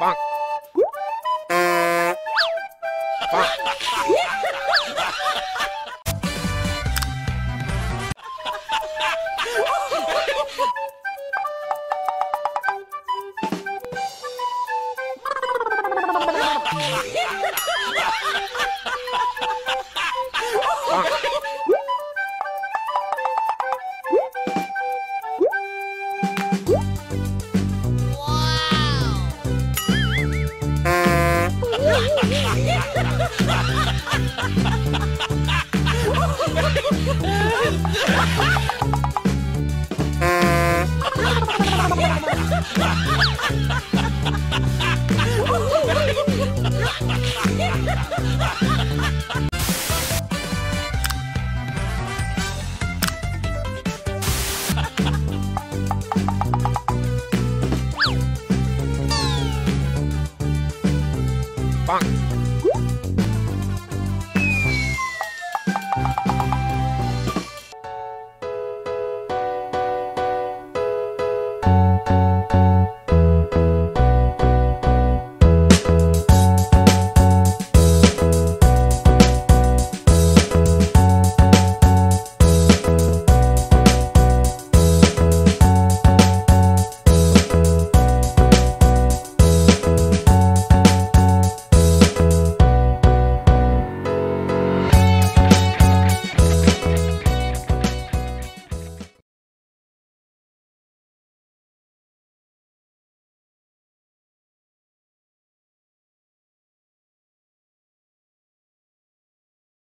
Bonk. Bonk. Ha ha ha ha! Bonk.